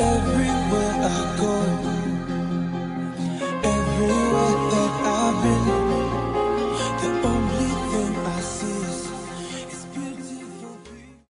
Everywhere I go,